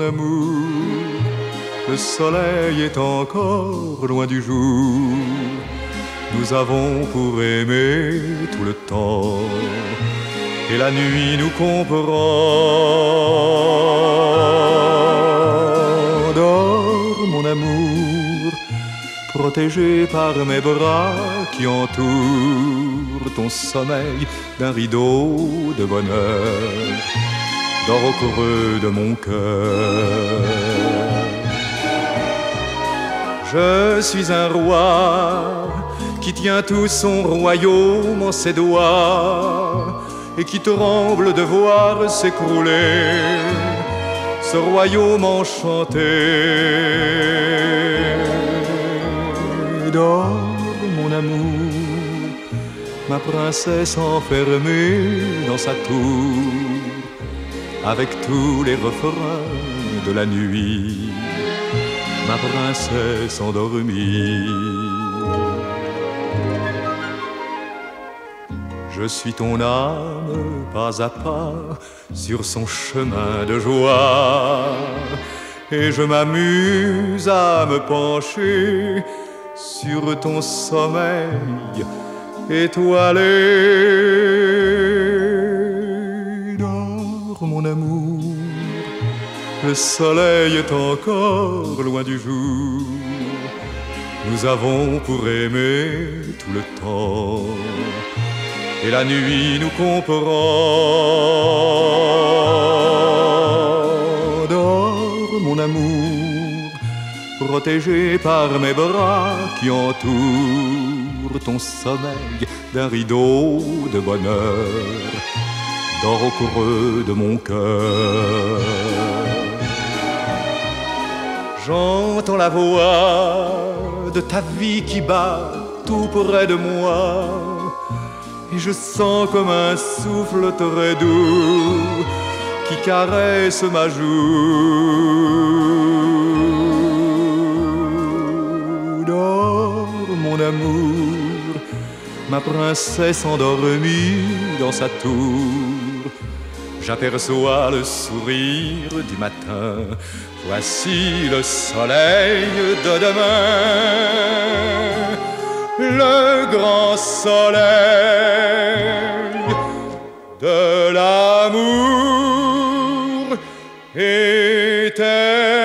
amour. Le soleil est encore loin du jour. Nous avons pour aimer tout le temps. Et la nuit nous comprend. Dors, mon amour, protégé par mes bras qui entourent ton sommeil d'un rideau de bonheur. Dors au creux de mon cœur. Je suis un roi qui tient tout son royaume en ses doigts et qui tremble de voir s'écrouler ce royaume enchanté. Dors, mon amour, ma princesse enfermée dans sa tour, avec tous les refrains de la nuit, ma princesse endormie. Je suis ton âme pas à pas sur son chemin de joie et je m'amuse à me pencher sur ton sommeil étoilé. Le soleil est encore loin du jour. Nous avons pour aimer tout le temps et la nuit nous comprend. Dors, mon amour, protégé par mes bras qui entourent ton sommeil d'un rideau de bonheur. Dors au creux de mon cœur. J'entends la voix de ta vie qui bat tout près de moi et je sens comme un souffle très doux qui caresse ma joue. Dors, mon amour, ma princesse endormie dans sa tour j'aperçois le sourire du matin. Voici le soleil de demain, le grand soleil de l'amour éternel.